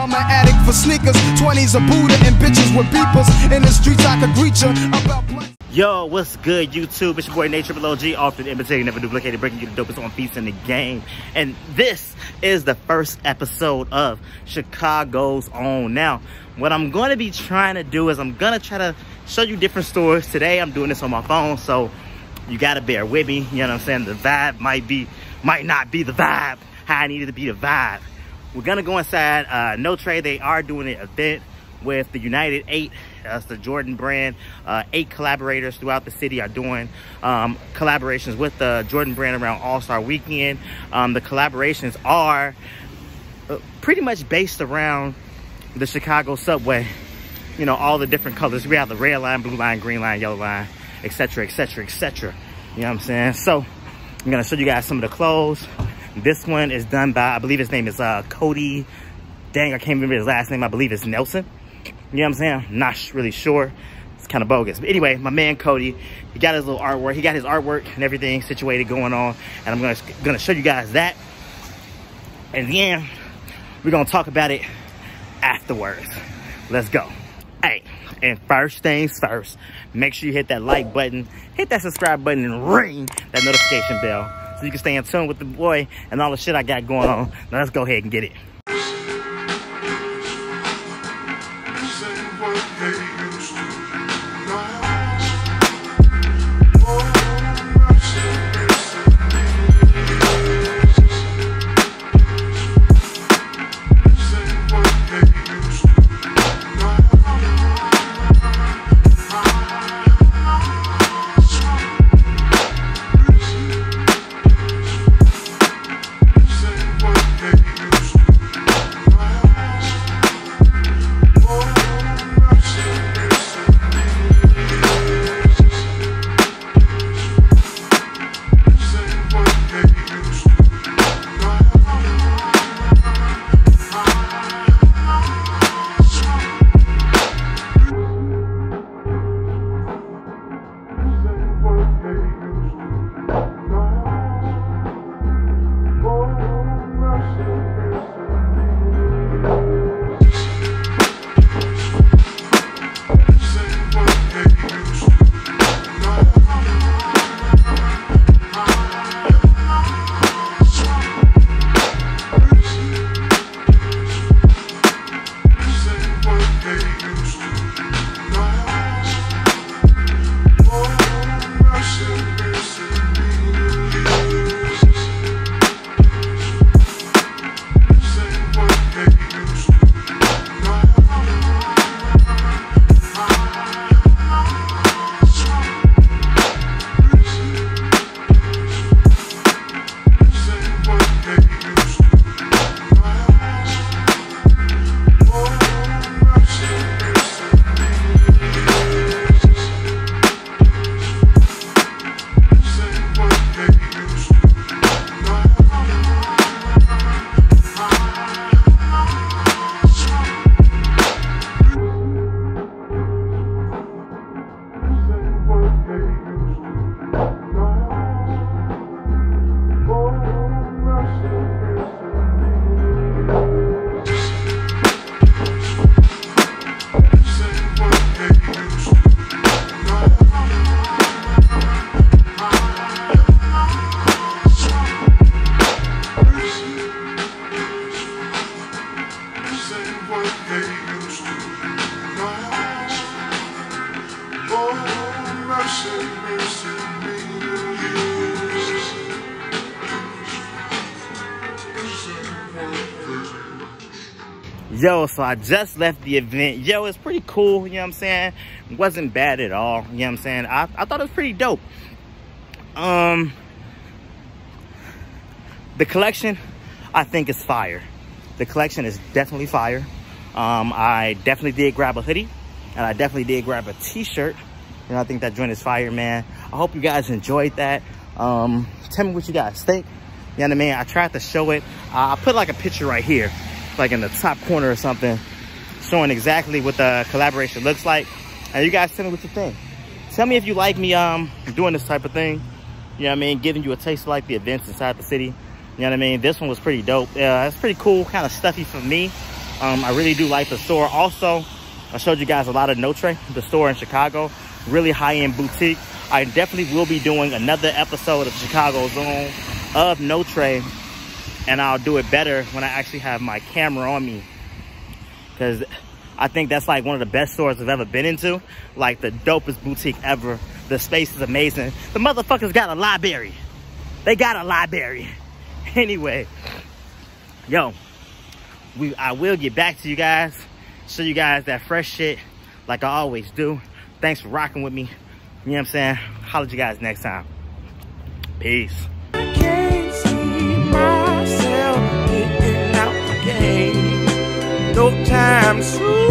I'm an addict for sneakers, 20s a Buddha and bitches with beepers. In the streets I could greet you. Yo, what's good, YouTube? It's your boy Nate Triple OG, often imitating, never duplicated, breaking you the dopest on beats in the game. And this is the first episode of Chicago's Own. Now, what I'm to be trying to do is I'm to try to show you different stores. Today, I'm doing this on my phone, so you got to bear with me. You know what I'm saying? The vibe might be, might not be the vibe, how I needed to be the vibe. We're gonna go inside uh, Notre. They are doing an event with the United Eight. That's the Jordan brand. Uh, eight collaborators throughout the city are doing um, collaborations with the Jordan brand around All-Star Weekend. Um, the collaborations are uh, pretty much based around the Chicago subway. You know, all the different colors. We have the red line, blue line, green line, yellow line, etc., etc., etc. You know what I'm saying? So I'm gonna show you guys some of the clothes. This one is done by, I believe his name is uh, Cody. Dang, I can't remember his last name. I believe it's Nelson. You know what I'm saying? I'm not really sure. It's kind of bogus. But anyway, my man Cody, he got his little artwork. He got his artwork and everything situated going on. And I'm gonna, gonna show you guys that. And then we're gonna talk about it afterwards. Let's go. Hey, and first things first, make sure you hit that like button, hit that subscribe button, and ring that notification bell so you can stay in tune with the boy and all the shit I got going on. Now let's go ahead and get it. Yo, so I just left the event. Yo, it's pretty cool, you know what I'm saying? It wasn't bad at all, you know what I'm saying? I, I thought it was pretty dope. Um, the collection, I think is fire. The collection is definitely fire. Um, I definitely did grab a hoodie and I definitely did grab a t-shirt. You know, I think that joint is fire, man. I hope you guys enjoyed that. Um, tell me what you guys think. You know what I mean? I tried to show it. Uh, I put like a picture right here like in the top corner or something, showing exactly what the collaboration looks like. And you guys tell me what you think. Tell me if you like me um doing this type of thing. You know what I mean? Giving you a taste of like the events inside the city. You know what I mean? This one was pretty dope. Yeah, it's pretty cool, kind of stuffy for me. Um, I really do like the store. Also, I showed you guys a lot of Notre, the store in Chicago. Really high-end boutique. I definitely will be doing another episode of Chicago's Own of Notre. And I'll do it better when I actually have my camera on me. Because I think that's like one of the best stores I've ever been into. Like the dopest boutique ever. The space is amazing. The motherfuckers got a library. They got a library. Anyway, yo, we I will get back to you guys. Show you guys that fresh shit like I always do. Thanks for rocking with me. You know what I'm saying? Holler at you guys next time. Peace. No time soon.